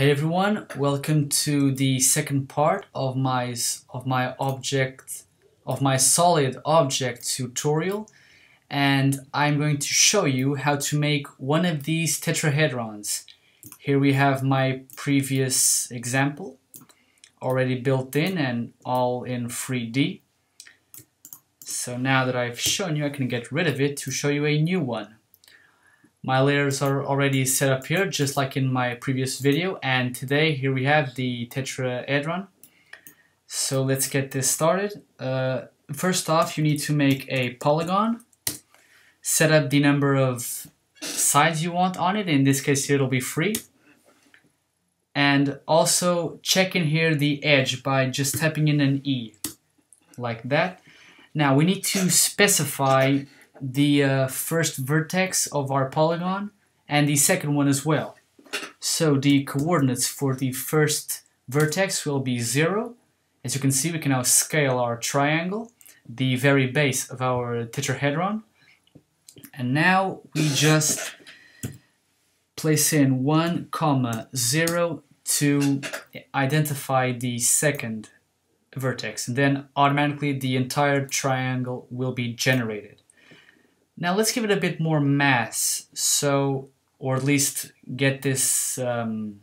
Hey everyone, welcome to the second part of my of my object of my solid object tutorial and I'm going to show you how to make one of these tetrahedrons. Here we have my previous example already built in and all in 3D. So now that I've shown you I can get rid of it to show you a new one. My layers are already set up here, just like in my previous video, and today here we have the tetrahedron. So let's get this started. Uh, first off, you need to make a polygon, set up the number of sides you want on it, in this case here it'll be free, and also check in here the edge by just typing in an E, like that. Now we need to specify the uh, first vertex of our polygon and the second one as well. So the coordinates for the first vertex will be 0. As you can see, we can now scale our triangle, the very base of our tetrahedron. And now we just place in 1, comma 0 to identify the second vertex. And then automatically the entire triangle will be generated. Now let's give it a bit more mass, so, or at least get this um,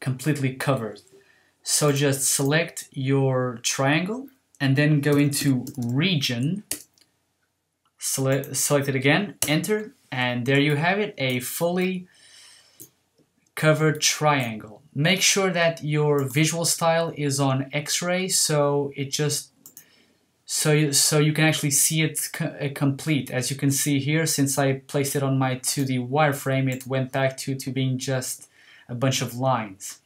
completely covered. So just select your triangle and then go into region, select, select it again, enter, and there you have it, a fully covered triangle. Make sure that your visual style is on X-ray so it just so so you can actually see it uh, complete. As you can see here, since I placed it on my 2D wireframe, it went back to, to being just a bunch of lines.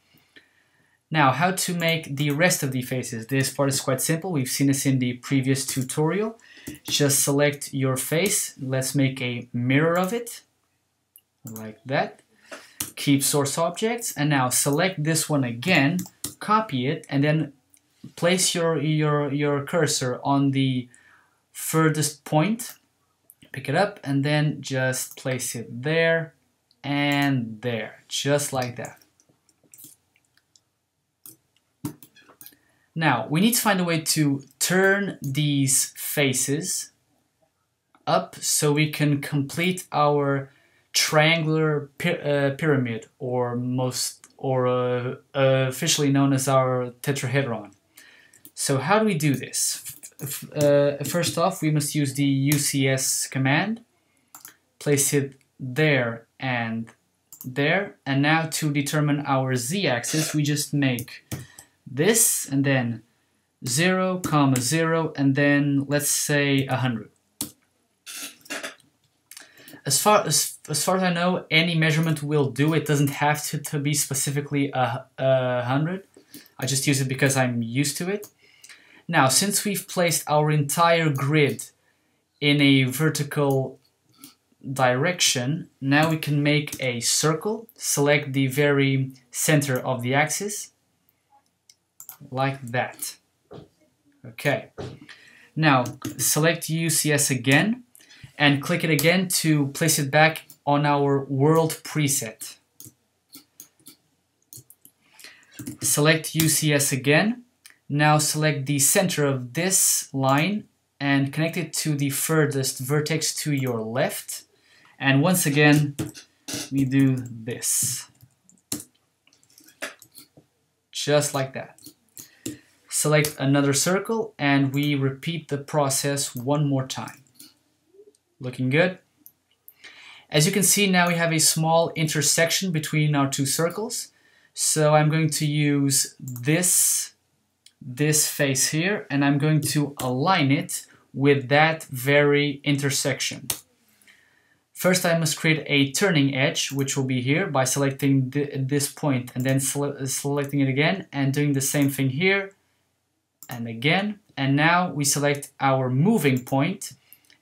Now, how to make the rest of the faces. This part is quite simple. We've seen this in the previous tutorial. Just select your face. Let's make a mirror of it, like that. Keep source objects, and now select this one again, copy it, and then place your, your, your cursor on the furthest point, pick it up, and then just place it there and there, just like that. Now, we need to find a way to turn these faces up so we can complete our triangular uh, pyramid or most or uh, uh, officially known as our tetrahedron. So how do we do this? Uh, first off, we must use the UCS command, place it there and there, and now to determine our z-axis, we just make this, and then 0, comma 0, and then let's say 100. As far as, as far as I know, any measurement will do. It doesn't have to, to be specifically a, a 100. I just use it because I'm used to it. Now, since we've placed our entire grid in a vertical direction, now we can make a circle, select the very center of the axis, like that. Okay. Now, select UCS again, and click it again to place it back on our world preset. Select UCS again, now select the center of this line and connect it to the furthest vertex to your left. And once again, we do this. Just like that. Select another circle and we repeat the process one more time. Looking good? As you can see now we have a small intersection between our two circles. So I'm going to use this this face here and I'm going to align it with that very intersection. First I must create a turning edge which will be here by selecting th this point and then sele selecting it again and doing the same thing here and again and now we select our moving point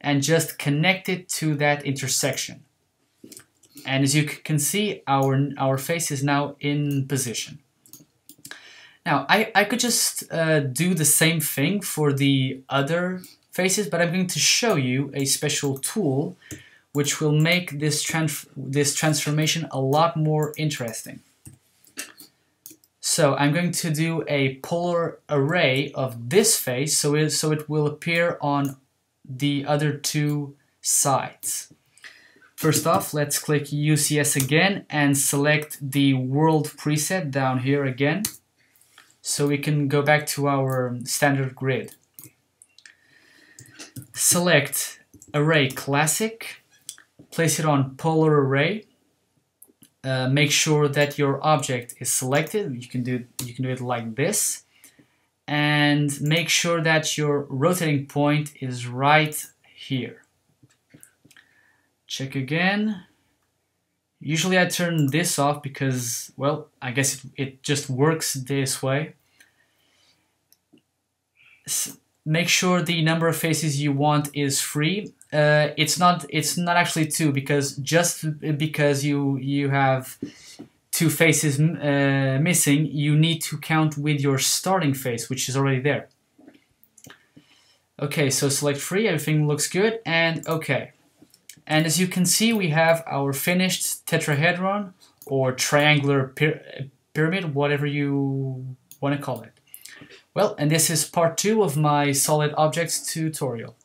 and just connect it to that intersection. And as you can see our, our face is now in position. Now, I, I could just uh, do the same thing for the other faces, but I'm going to show you a special tool which will make this, trans this transformation a lot more interesting. So I'm going to do a polar array of this face so it, so it will appear on the other two sides. First off, let's click UCS again and select the world preset down here again so we can go back to our standard grid. Select Array Classic, place it on Polar Array, uh, make sure that your object is selected. You can do you can do it like this, and make sure that your rotating point is right here. Check again. Usually I turn this off because, well, I guess it, it just works this way. Make sure the number of faces you want is free. Uh, it's not it's not actually two because just because you you have two faces uh, missing you need to count with your starting face which is already there. Okay so select free everything looks good and okay. And as you can see we have our finished tetrahedron or triangular pyramid whatever you want to call it well and this is part two of my solid objects tutorial